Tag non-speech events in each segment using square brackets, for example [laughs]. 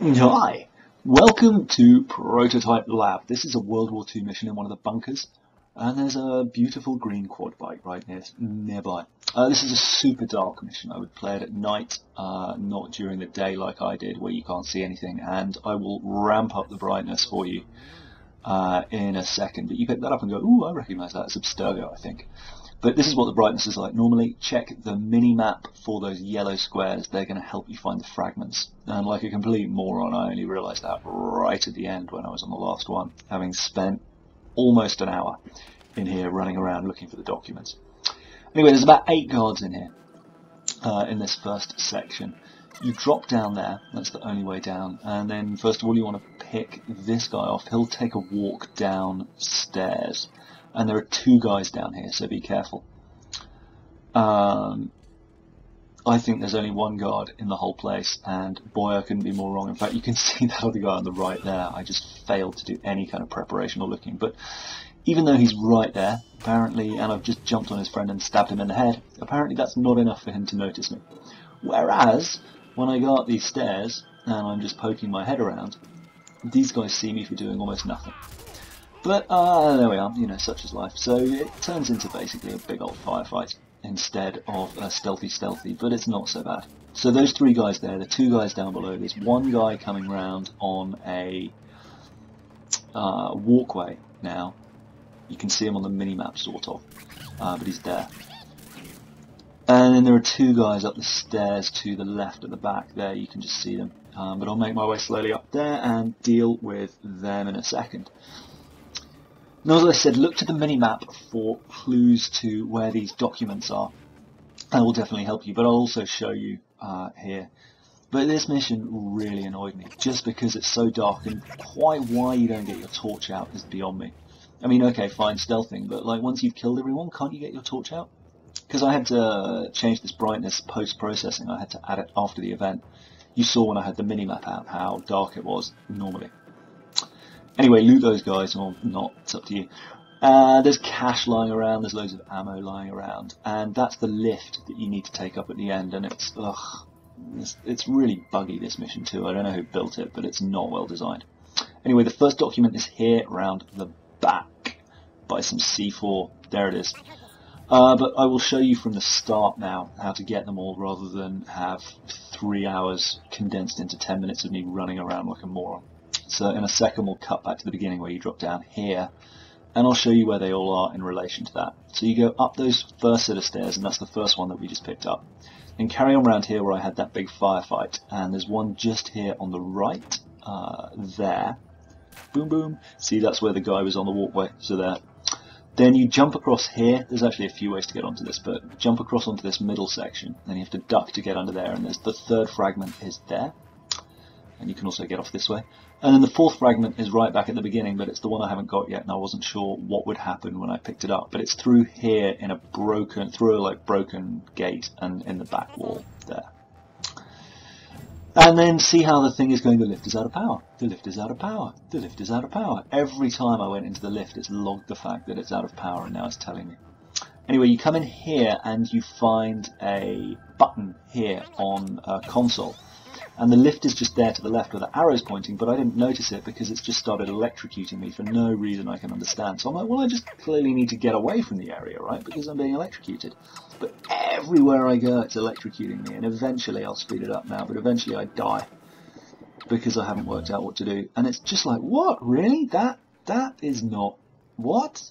Hi, welcome to Prototype Lab. This is a World War II mission in one of the bunkers, and there's a beautiful green quad bike right near, nearby. Uh, this is a super dark mission. I would play it at night, uh, not during the day like I did, where you can't see anything, and I will ramp up the brightness for you uh, in a second. But you pick that up and go, ooh, I recognise that. It's Abstergo, I think. But this is what the brightness is like. Normally, check the mini-map for those yellow squares. They're going to help you find the fragments. And like a complete moron, I only realised that right at the end when I was on the last one, having spent almost an hour in here running around looking for the documents. Anyway, there's about eight guards in here uh, in this first section. You drop down there, that's the only way down, and then first of all you want to pick this guy off. He'll take a walk downstairs and there are two guys down here, so be careful. Um, I think there's only one guard in the whole place, and boy, I couldn't be more wrong. In fact, you can [laughs] see that other guy on the right there. I just failed to do any kind of preparation or looking. But even though he's right there, apparently, and I've just jumped on his friend and stabbed him in the head, apparently that's not enough for him to notice me. Whereas, when I go up these stairs, and I'm just poking my head around, these guys see me for doing almost nothing. But uh, there we are, you know, such is life. So it turns into basically a big old firefight instead of a stealthy stealthy, but it's not so bad. So those three guys there, the two guys down below, there's one guy coming round on a uh, walkway now. You can see him on the mini-map, sort of, uh, but he's there. And then there are two guys up the stairs to the left at the back there, you can just see them. Um, but I'll make my way slowly up there and deal with them in a second. Now, as I said, look to the mini-map for clues to where these documents are. That will definitely help you, but I'll also show you uh, here. But this mission really annoyed me, just because it's so dark, and quite why you don't get your torch out is beyond me. I mean, okay, fine, stealthing, but like once you've killed everyone, can't you get your torch out? Because I had to change this brightness post-processing, I had to add it after the event. You saw when I had the mini-map out how dark it was normally. Anyway, loot those guys, or not, it's up to you. Uh, there's cash lying around, there's loads of ammo lying around, and that's the lift that you need to take up at the end, and it's, ugh, it's, it's really buggy, this mission too. I don't know who built it, but it's not well designed. Anyway, the first document is here around the back by some C4. There it is. Uh, but I will show you from the start now how to get them all rather than have three hours condensed into ten minutes of me running around like a moron. So in a second we'll cut back to the beginning where you drop down here and I'll show you where they all are in relation to that. So you go up those first set of stairs and that's the first one that we just picked up. Then carry on around here where I had that big firefight and there's one just here on the right uh, there. Boom boom. See that's where the guy was on the walkway, so there. Then you jump across here. There's actually a few ways to get onto this, but jump across onto this middle section. Then you have to duck to get under there, and there's the third fragment is there and you can also get off this way. And then the fourth fragment is right back at the beginning, but it's the one I haven't got yet, and I wasn't sure what would happen when I picked it up. But it's through here in a broken, through a like broken gate and in the back wall there. And then see how the thing is going, the lift is out of power, the lift is out of power, the lift is out of power. Every time I went into the lift, it's logged the fact that it's out of power, and now it's telling me. Anyway, you come in here and you find a button here on a console and the lift is just there to the left where the arrow's pointing, but I didn't notice it because it's just started electrocuting me for no reason I can understand. So I'm like, well, I just clearly need to get away from the area, right? Because I'm being electrocuted. But everywhere I go, it's electrocuting me, and eventually I'll speed it up now, but eventually I die because I haven't worked out what to do. And it's just like, what? Really? That that is not what?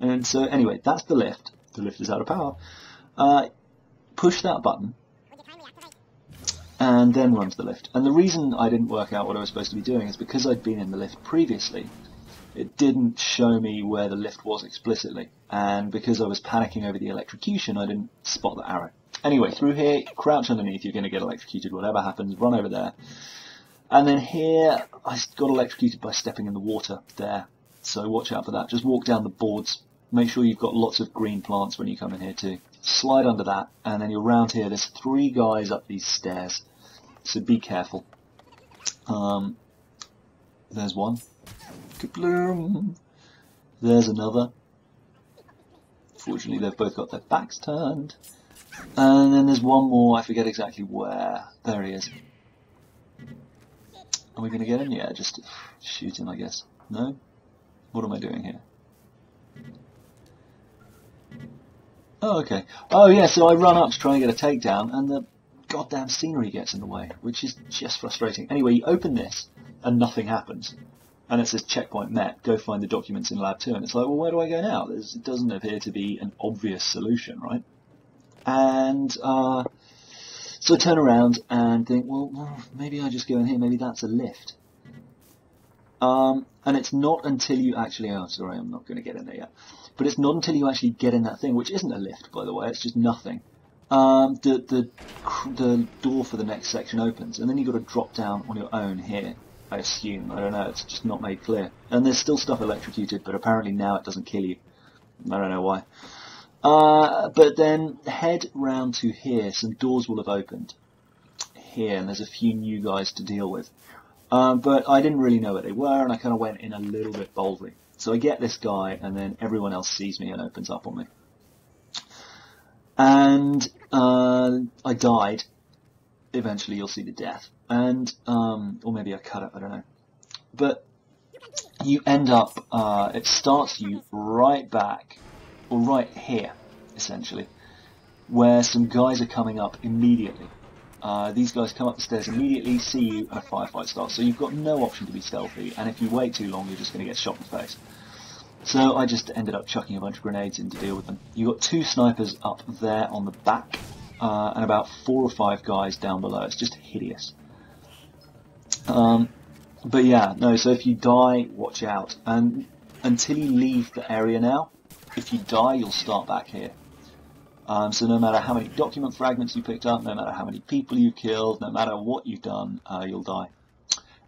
And so anyway, that's the lift. The lift is out of power. Uh, push that button and then run to the lift. And the reason I didn't work out what I was supposed to be doing is because I'd been in the lift previously. It didn't show me where the lift was explicitly, and because I was panicking over the electrocution, I didn't spot the arrow. Anyway, through here, crouch underneath, you're going to get electrocuted, whatever happens, run over there. And then here, I got electrocuted by stepping in the water there, so watch out for that. Just walk down the boards, make sure you've got lots of green plants when you come in here too slide under that, and then you're round here. There's three guys up these stairs, so be careful. Um, there's one. Kabloom! There's another. Fortunately, they've both got their backs turned. And then there's one more, I forget exactly where. There he is. Are we going to get him? Yeah, just shoot him, I guess. No? What am I doing here? Oh, okay. Oh, yeah, so I run up to try and get a takedown, and the goddamn scenery gets in the way, which is just frustrating. Anyway, you open this, and nothing happens. And it says checkpoint met, go find the documents in lab 2. And it's like, well, where do I go now? There's, it doesn't appear to be an obvious solution, right? And uh, so I turn around and think, well, maybe I just go in here, maybe that's a lift. Um, and it's not until you actually, oh, sorry, I'm not going to get in there yet. But it's not until you actually get in that thing, which isn't a lift, by the way, it's just nothing. Um, the, the, the door for the next section opens, and then you've got to drop down on your own here. I assume. I don't know. It's just not made clear. And there's still stuff electrocuted, but apparently now it doesn't kill you. I don't know why. Uh, but then head round to here. Some doors will have opened here, and there's a few new guys to deal with. Um, but I didn't really know what they were, and I kind of went in a little bit boldly. So I get this guy, and then everyone else sees me and opens up on me. And uh, I died. Eventually, you'll see the death, and um, or maybe I cut it. I don't know. But you end up. Uh, it starts you right back, or right here, essentially, where some guys are coming up immediately. Uh, these guys come up the stairs immediately, see you, and a firefight starts. So you've got no option to be stealthy, and if you wait too long, you're just going to get shot in the face. So I just ended up chucking a bunch of grenades in to deal with them. You've got two snipers up there on the back, uh, and about four or five guys down below. It's just hideous. Um, but yeah, no, so if you die, watch out. And until you leave the area now, if you die, you'll start back here. Um, so no matter how many document fragments you picked up, no matter how many people you killed, no matter what you've done, uh, you'll die.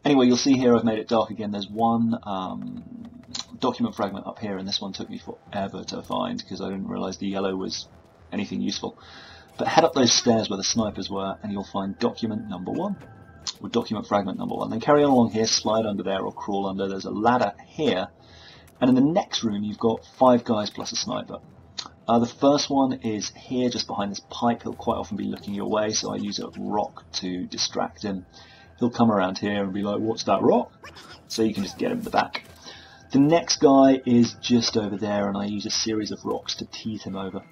Anyway, you'll see here I've made it dark again. There's one um, document fragment up here, and this one took me forever to find because I didn't realise the yellow was anything useful. But head up those stairs where the snipers were, and you'll find document number one, or document fragment number one. Then carry on along here, slide under there, or crawl under. There's a ladder here, and in the next room you've got five guys plus a sniper. Uh, the first one is here, just behind this pipe. He'll quite often be looking your way, so I use a rock to distract him. He'll come around here and be like, what's that rock? So you can just get him in the back. The next guy is just over there, and I use a series of rocks to tease him over.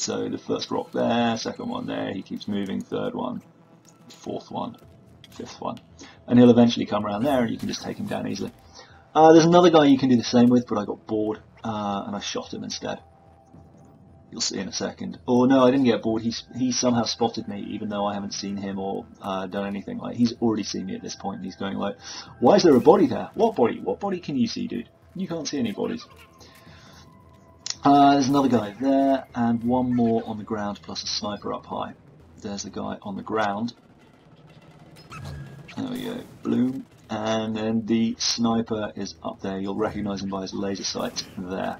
So the first rock there, second one there, he keeps moving, third one, fourth one, fifth one. And he'll eventually come around there, and you can just take him down easily. Uh, there's another guy you can do the same with, but I got bored, uh, and I shot him instead. You'll see in a second. Or no, I didn't get bored. He's he somehow spotted me, even though I haven't seen him or uh, done anything. Like he's already seen me at this point. And he's going like, "Why is there a body there? What body? What body can you see, dude? You can't see any bodies." Uh, there's another guy there, and one more on the ground, plus a sniper up high. There's a guy on the ground. There we go, bloom. And then the sniper is up there. You'll recognise him by his laser sight there.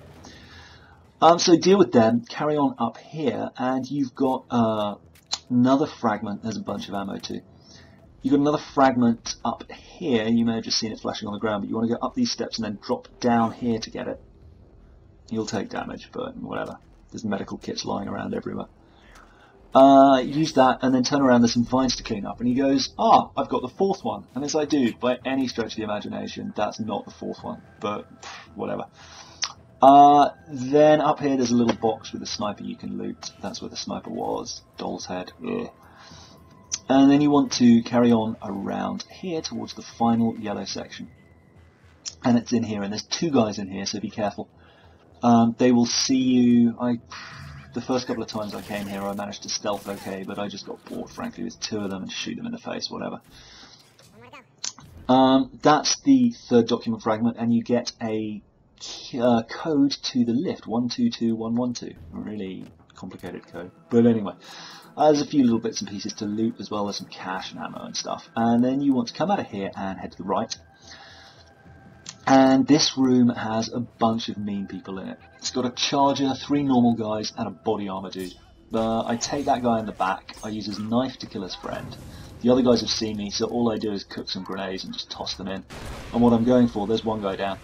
Um, so deal with them, carry on up here, and you've got uh, another fragment. There's a bunch of ammo too. You've got another fragment up here. You may have just seen it flashing on the ground, but you want to go up these steps and then drop down here to get it. You'll take damage, but whatever. There's medical kits lying around everywhere. Uh, use that and then turn around, there's some vines to clean up. And he goes, ah, I've got the fourth one. And it's like, dude, by any stretch of the imagination, that's not the fourth one. But, pff, whatever. Uh, then up here there's a little box with a sniper you can loot. That's where the sniper was. Doll's head. Ugh. And then you want to carry on around here towards the final yellow section. And it's in here, and there's two guys in here, so be careful. Um, they will see you. I, the first couple of times I came here, I managed to stealth okay, but I just got bored, frankly, with two of them and shoot them in the face, whatever. Um, that's the third document fragment, and you get a uh, code to the lift, 122112. Really complicated code. But anyway, uh, there's a few little bits and pieces to loot as well as some cash and ammo and stuff. And then you want to come out of here and head to the right. And this room has a bunch of mean people in it. It's got a charger, three normal guys, and a body armor dude. Uh, I take that guy in the back, I use his knife to kill his friend. The other guys have seen me, so all I do is cook some grenades and just toss them in. And what I'm going for, there's one guy down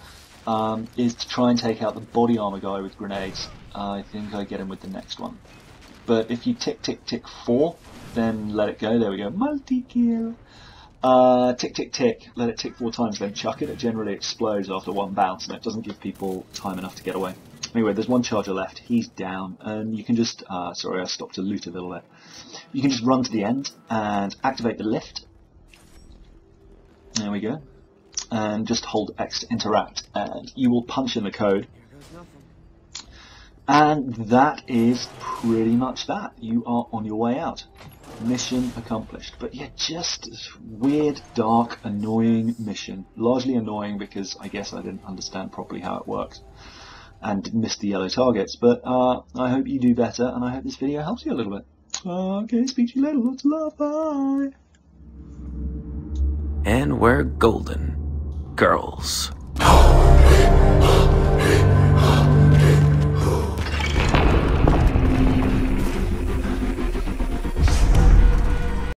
um, is to try and take out the body armor guy with grenades. Uh, I think I get him with the next one. But if you tick, tick, tick 4, then let it go. There we go. Multi-kill. Uh, tick, tick, tick. Let it tick four times, then chuck it. It generally explodes after one bounce, and it doesn't give people time enough to get away. Anyway, there's one charger left. He's down, and you can just. Uh, sorry, I stopped to loot a little bit. You can just run to the end and activate the lift. There we go. And just hold X to interact, and you will punch in the code. And that is pretty much that. You are on your way out. Mission accomplished. But yeah, just weird, dark, annoying mission. Largely annoying because I guess I didn't understand properly how it works and missed the yellow targets. But uh, I hope you do better, and I hope this video helps you a little bit. Okay, speak to you later. Lots of love. Bye. And we're golden. Girls.